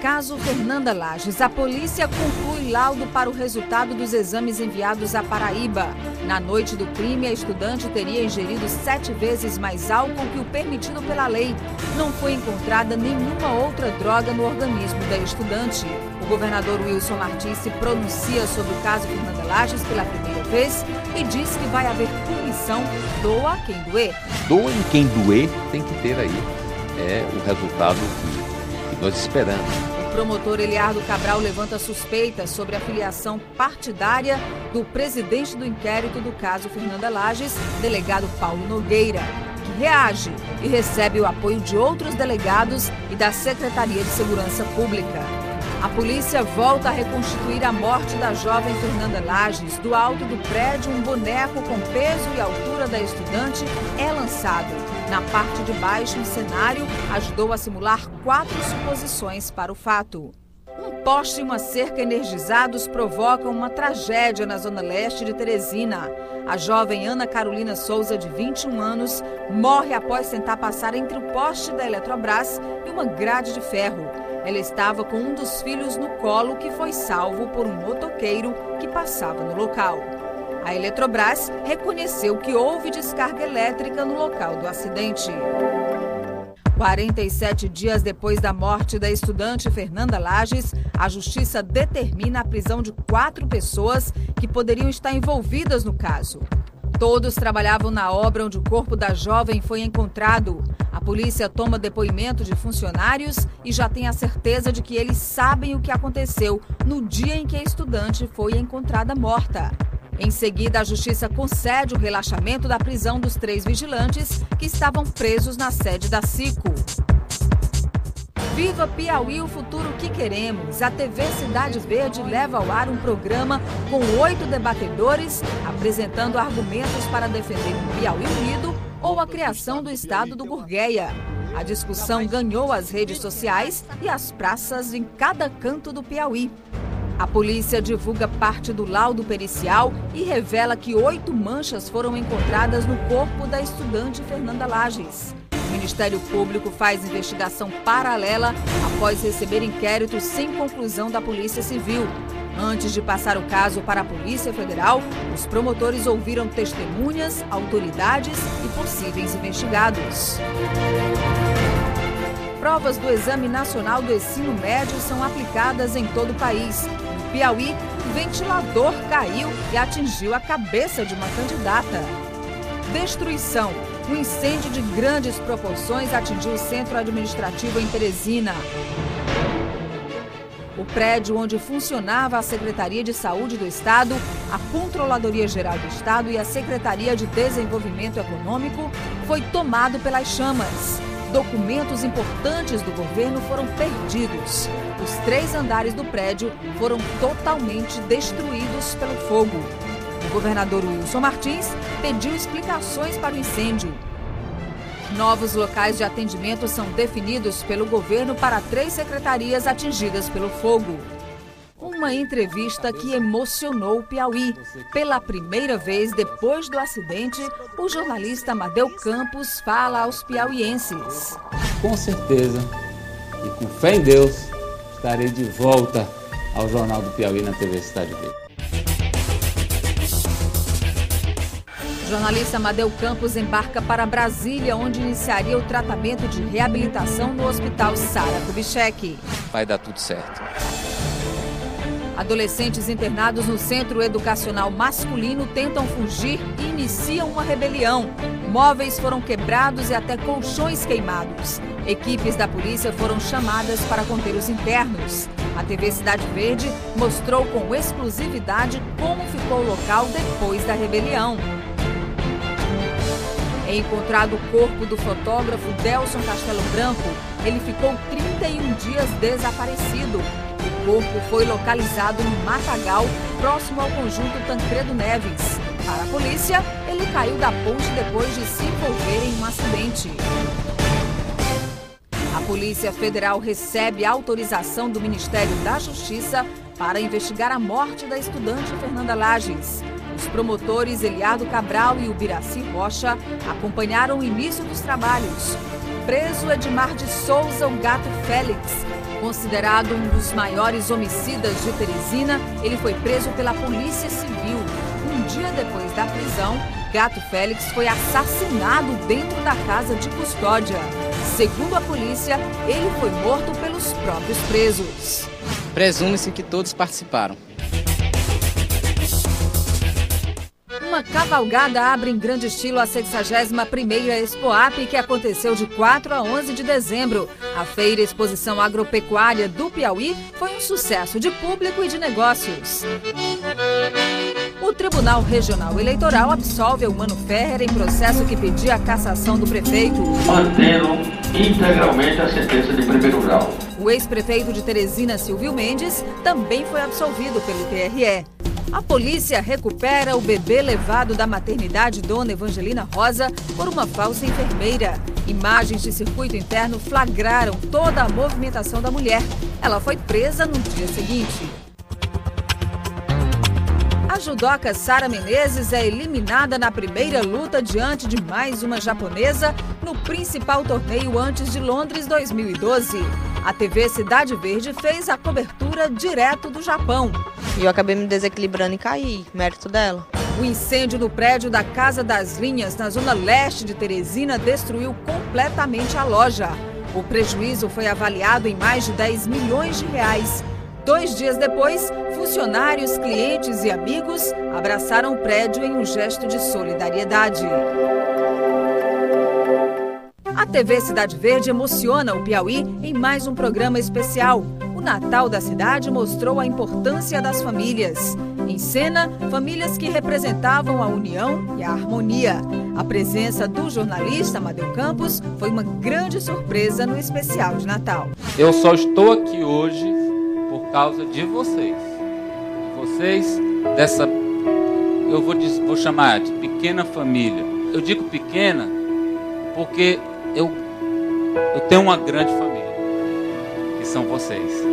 Caso Fernanda Lages, a polícia conclui laudo para o resultado dos exames enviados à Paraíba. Na noite do crime, a estudante teria ingerido sete vezes mais álcool que o permitido pela lei. Não foi encontrada nenhuma outra droga no organismo da estudante. O governador Wilson Martins se pronuncia sobre o caso Fernanda Lages pela primeira vez e diz que vai haver punição, doa quem doer. Doa em quem doer tem que ter aí é o resultado que nós esperamos. Promotor Eliardo Cabral levanta suspeitas sobre a filiação partidária do presidente do inquérito do caso Fernanda Lages, delegado Paulo Nogueira, que reage e recebe o apoio de outros delegados e da Secretaria de Segurança Pública. A polícia volta a reconstituir a morte da jovem Fernanda Lages. Do alto do prédio, um boneco com peso e altura da estudante é lançado. Na parte de baixo, um cenário ajudou a simular quatro suposições para o fato. Um poste e uma cerca energizados provocam uma tragédia na zona leste de Teresina. A jovem Ana Carolina Souza, de 21 anos, morre após tentar passar entre o poste da Eletrobras e uma grade de ferro. Ela estava com um dos filhos no colo que foi salvo por um motoqueiro que passava no local. A Eletrobras reconheceu que houve descarga elétrica no local do acidente. 47 dias depois da morte da estudante Fernanda Lages, a justiça determina a prisão de quatro pessoas que poderiam estar envolvidas no caso. Todos trabalhavam na obra onde o corpo da jovem foi encontrado. A polícia toma depoimento de funcionários e já tem a certeza de que eles sabem o que aconteceu no dia em que a estudante foi encontrada morta. Em seguida, a justiça concede o relaxamento da prisão dos três vigilantes que estavam presos na sede da SICO. Viva Piauí, o futuro que queremos. A TV Cidade Verde leva ao ar um programa com oito debatedores apresentando argumentos para defender um Piauí unido ou a criação do estado do Gurgueia. A discussão ganhou as redes sociais e as praças em cada canto do Piauí. A polícia divulga parte do laudo pericial e revela que oito manchas foram encontradas no corpo da estudante Fernanda Lages. O Ministério Público faz investigação paralela após receber inquérito sem conclusão da Polícia Civil. Antes de passar o caso para a Polícia Federal, os promotores ouviram testemunhas, autoridades e possíveis investigados. Provas do Exame Nacional do Ensino Médio são aplicadas em todo o país. Piauí, o ventilador caiu e atingiu a cabeça de uma candidata. Destruição. Um incêndio de grandes proporções atingiu o centro administrativo em Teresina. O prédio onde funcionava a Secretaria de Saúde do Estado, a Controladoria Geral do Estado e a Secretaria de Desenvolvimento Econômico foi tomado pelas chamas. Documentos importantes do governo foram perdidos. Os três andares do prédio foram totalmente destruídos pelo fogo. O governador Wilson Martins pediu explicações para o incêndio. Novos locais de atendimento são definidos pelo governo para três secretarias atingidas pelo fogo. Uma entrevista que emocionou o Piauí. Pela primeira vez depois do acidente, o jornalista Amadeu Campos fala aos piauienses. Com certeza, e com fé em Deus, estarei de volta ao Jornal do Piauí na TV Cidade Verde. Jornalista Amadeu Campos embarca para Brasília, onde iniciaria o tratamento de reabilitação no Hospital Sara Kubitschek. Vai dar tudo certo. Adolescentes internados no Centro Educacional Masculino tentam fugir e iniciam uma rebelião. Móveis foram quebrados e até colchões queimados. Equipes da polícia foram chamadas para conter os internos. A TV Cidade Verde mostrou com exclusividade como ficou o local depois da rebelião. É encontrado o corpo do fotógrafo Delson Castelo Branco. Ele ficou 31 dias desaparecido. Corpo foi localizado no Matagal, próximo ao conjunto Tancredo Neves. Para a polícia, ele caiu da ponte depois de se envolver em um acidente. A Polícia Federal recebe autorização do Ministério da Justiça para investigar a morte da estudante Fernanda Lages. Os promotores Eliardo Cabral e Ubiraci Rocha acompanharam o início dos trabalhos. preso Edmar de Souza, o gato Félix. Considerado um dos maiores homicidas de Teresina, ele foi preso pela Polícia Civil. Um dia depois da prisão, Gato Félix foi assassinado dentro da casa de custódia. Segundo a polícia, ele foi morto pelos próprios presos. Presume-se que todos participaram. Uma cavalgada abre em grande estilo a 61ª Expoap, que aconteceu de 4 a 11 de dezembro. A feira exposição agropecuária do Piauí foi um sucesso de público e de negócios. O Tribunal Regional Eleitoral absolve o Mano Ferrer em processo que pedia a cassação do prefeito. Mantendo integralmente a sentença de primeiro grau. O ex-prefeito de Teresina, Silvio Mendes, também foi absolvido pelo TRE. A polícia recupera o bebê levado da maternidade Dona Evangelina Rosa por uma falsa enfermeira. Imagens de circuito interno flagraram toda a movimentação da mulher. Ela foi presa no dia seguinte. A judoca Sara Menezes é eliminada na primeira luta diante de mais uma japonesa no principal torneio antes de Londres 2012. A TV Cidade Verde fez a cobertura direto do Japão. E eu acabei me desequilibrando e caí, mérito dela. O incêndio no prédio da Casa das Linhas, na zona leste de Teresina, destruiu completamente a loja. O prejuízo foi avaliado em mais de 10 milhões de reais. Dois dias depois, funcionários, clientes e amigos abraçaram o prédio em um gesto de solidariedade. A TV Cidade Verde emociona o Piauí em mais um programa especial. O Natal da cidade mostrou a importância das famílias. Em cena, famílias que representavam a união e a harmonia. A presença do jornalista Amadeu Campos foi uma grande surpresa no especial de Natal. Eu só estou aqui hoje por causa de vocês. De vocês, dessa, eu vou, vou chamar de pequena família. Eu digo pequena porque eu, eu tenho uma grande família, que são vocês.